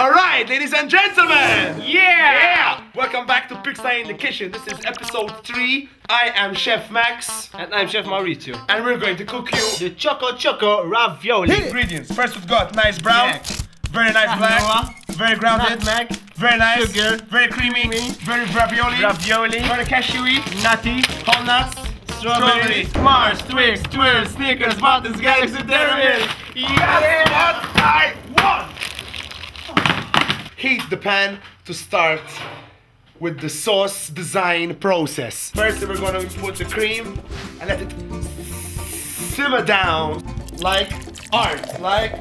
All right, ladies and gentlemen. Yeah. yeah. Welcome back to Pigsty in the Kitchen. This is episode three. I am Chef Max. And I'm Chef Maurizio. And we're going to cook you the Choco Choco Ravioli. Ingredients. First we've got nice brown. Very nice black. Noah. Very grounded. Nutmeg. Very nice. Sugar. Very creamy. creamy. Very ravioli. Ravioli. Very cashewy. Nutty. Whole nuts. Strawberry. Mars. Twix. Twix. Twix. Snickers. Buttons. Galaxy. Derby. Yes. yes. What? I Heat the pan to start with the sauce design process. First we're gonna put the cream and let it simmer down like art, like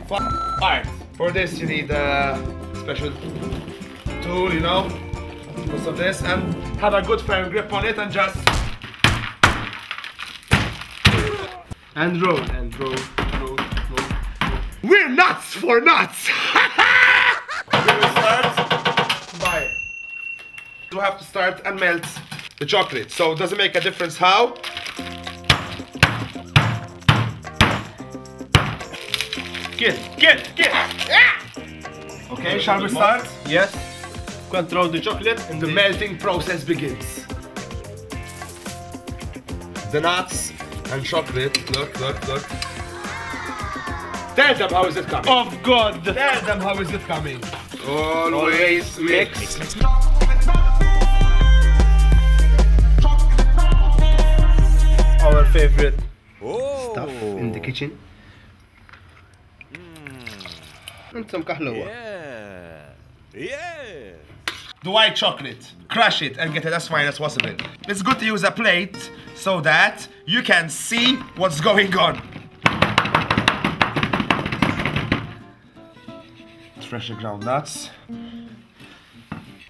art. For this you need a special tool, you know, most of this, and have a good firm grip on it and just And roll, and roll, roll, roll. We're nuts for nuts! Have to start and melt the chocolate. So it doesn't make a difference how. Get, get, get. Ah! Okay, shall we start? Yes. Control the chocolate and The melting process begins. The nuts and chocolate. Look, look, look. Tell them how is it coming. Of God. Tell them how is it coming. Always mix. Our kitchen. Hmm. And some kahlua. Yeah. Yeah. the white chocolate, crush it and get it as fine as possible. It's good to use a plate so that you can see what's going on. Freshly ground nuts.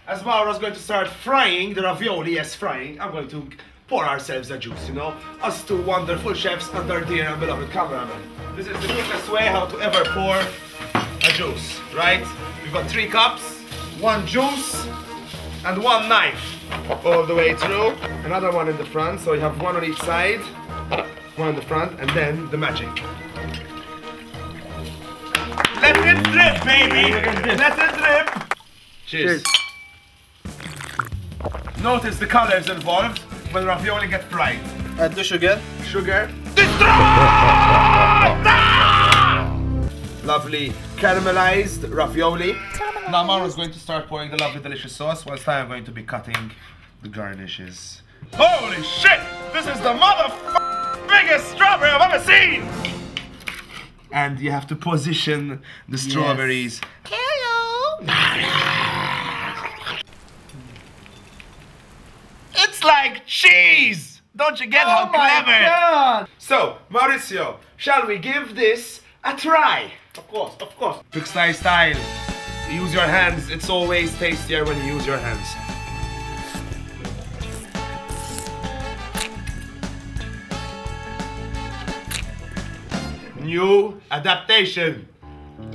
As Maura's going to start frying the ravioli, yes, frying, I'm going to pour ourselves a juice, you know? Us two wonderful chefs and our dear and beloved cameraman. This is the quickest way how to ever pour a juice, right? We've got three cups, one juice, and one knife all the way through. Another one in the front, so you have one on each side, one in the front, and then the magic. Let it drip, baby! Let it drip! Cheers. Notice the colors involved when ravioli get fried. Uh, Add the sugar. Sugar. Lovely caramelized ravioli. Now Maro's going to start pouring the lovely delicious sauce whilst I am going to be cutting the garnishes. Holy shit! This is the mother biggest strawberry I've ever seen! And you have to position the strawberries. It's like cheese! Don't you get how clever? God. So, Maurizio, shall we give this a try? Of course, of course. Pigsty style. Use your hands. It's always tastier when you use your hands. New adaptation.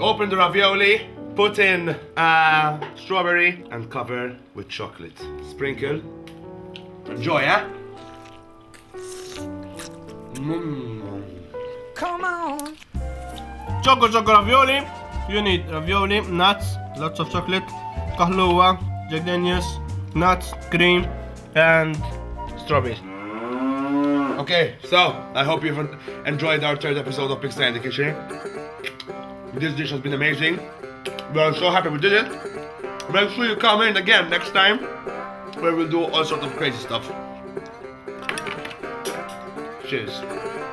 Open the ravioli, put in uh, strawberry, and cover with chocolate. Sprinkle. Enjoy, eh? Mmm. Come on. Choco Choco Ravioli. You need ravioli, nuts, lots of chocolate, kahlua, Jack Daniels, nuts, cream, and strawberries. Okay, so I hope you've enjoyed our third episode of Pigsty in the Kitchen. This dish has been amazing. We're so happy we did it. Make sure you come in again next time where we'll do all sorts of crazy stuff. Cheers.